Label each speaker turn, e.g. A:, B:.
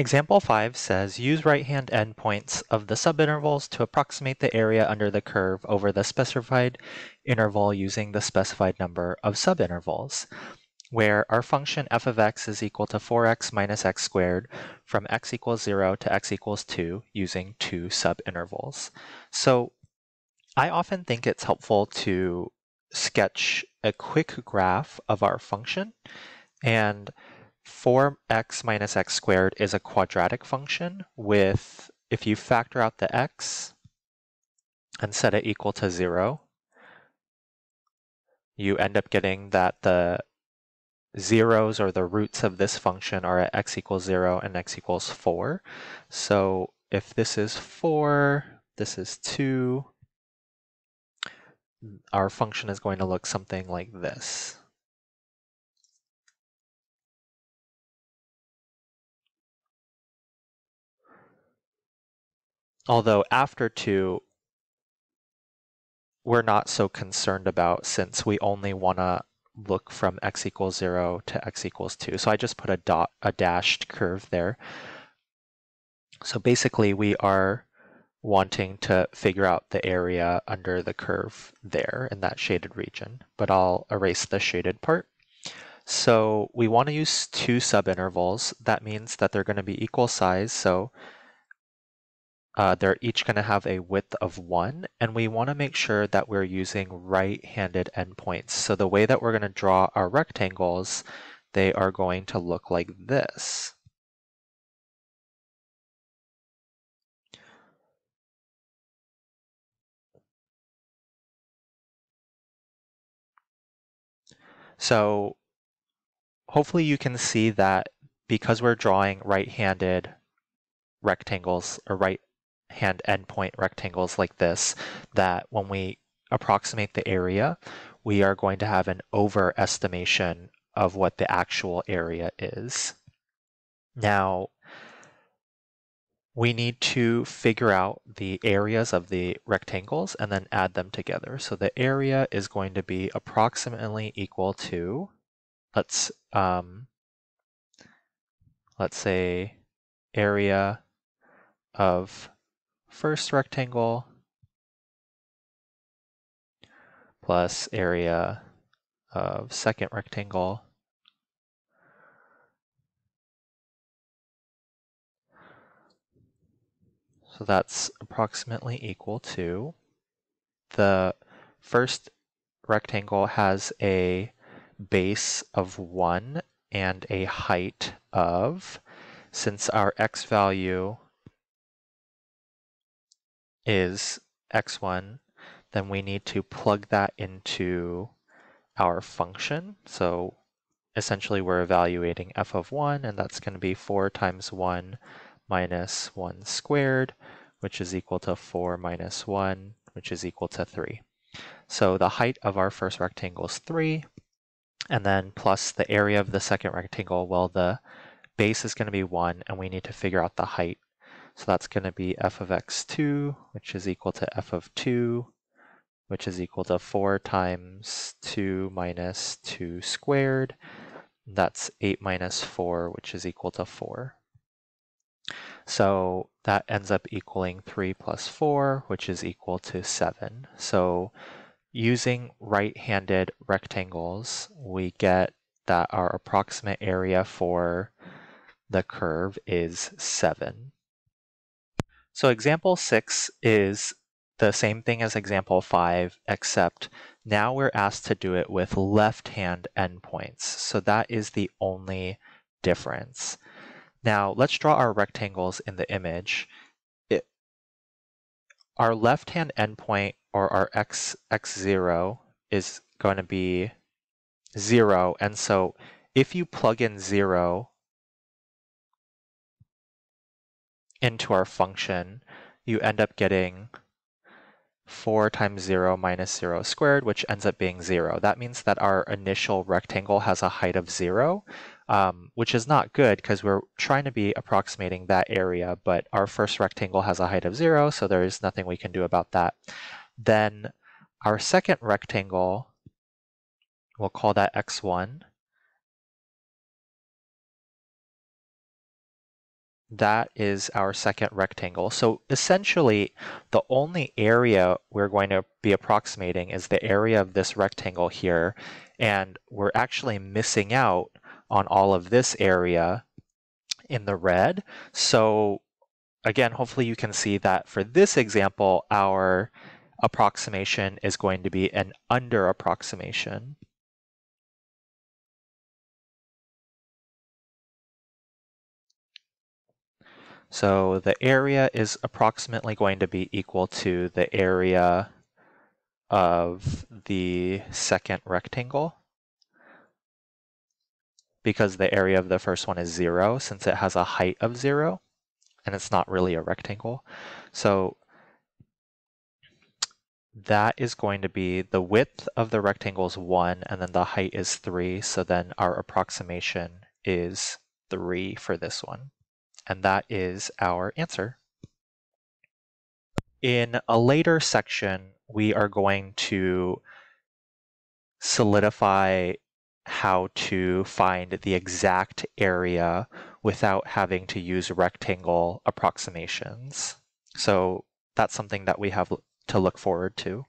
A: Example 5 says use right-hand endpoints of the subintervals to approximate the area under the curve over the specified interval using the specified number of subintervals, where our function f of x is equal to 4x minus x squared from x equals 0 to x equals 2 using two subintervals. So I often think it's helpful to sketch a quick graph of our function and 4x minus x squared is a quadratic function with, if you factor out the x and set it equal to 0, you end up getting that the zeros or the roots of this function are at x equals 0 and x equals 4. So if this is 4, this is 2, our function is going to look something like this. Although after 2, we're not so concerned about since we only want to look from x equals 0 to x equals 2. So I just put a dot, a dashed curve there. So basically we are wanting to figure out the area under the curve there in that shaded region, but I'll erase the shaded part. So we want to use two subintervals. That means that they're going to be equal size. So uh, they're each going to have a width of 1, and we want to make sure that we're using right-handed endpoints. So the way that we're going to draw our rectangles, they are going to look like this. So hopefully you can see that because we're drawing right-handed rectangles or right hand endpoint rectangles like this, that when we approximate the area, we are going to have an overestimation of what the actual area is. Now, we need to figure out the areas of the rectangles and then add them together. So the area is going to be approximately equal to, let's, um, let's say area of first rectangle plus area of second rectangle. So that's approximately equal to the first rectangle has a base of 1 and a height of, since our x value is x1, then we need to plug that into our function. So essentially we're evaluating f of 1, and that's going to be 4 times 1 minus 1 squared, which is equal to 4 minus 1, which is equal to 3. So the height of our first rectangle is 3, and then plus the area of the second rectangle, well, the base is going to be 1, and we need to figure out the height so that's going to be f of x2, which is equal to f of 2, which is equal to 4 times 2 minus 2 squared. That's 8 minus 4, which is equal to 4. So that ends up equaling 3 plus 4, which is equal to 7. So using right-handed rectangles, we get that our approximate area for the curve is 7. So example six is the same thing as example five, except now we're asked to do it with left-hand endpoints. So that is the only difference. Now let's draw our rectangles in the image. It, our left-hand endpoint or our x, x0 is going to be zero. And so if you plug in zero into our function, you end up getting 4 times 0 minus 0 squared, which ends up being 0. That means that our initial rectangle has a height of 0, um, which is not good because we're trying to be approximating that area, but our first rectangle has a height of 0, so there is nothing we can do about that. Then our second rectangle, we'll call that x1, that is our second rectangle. So essentially, the only area we're going to be approximating is the area of this rectangle here, and we're actually missing out on all of this area in the red. So again, hopefully you can see that for this example, our approximation is going to be an under approximation. So the area is approximately going to be equal to the area of the second rectangle because the area of the first one is zero since it has a height of zero and it's not really a rectangle. So that is going to be the width of the rectangle is one and then the height is three. So then our approximation is three for this one. And that is our answer. In a later section, we are going to solidify how to find the exact area without having to use rectangle approximations. So that's something that we have to look forward to.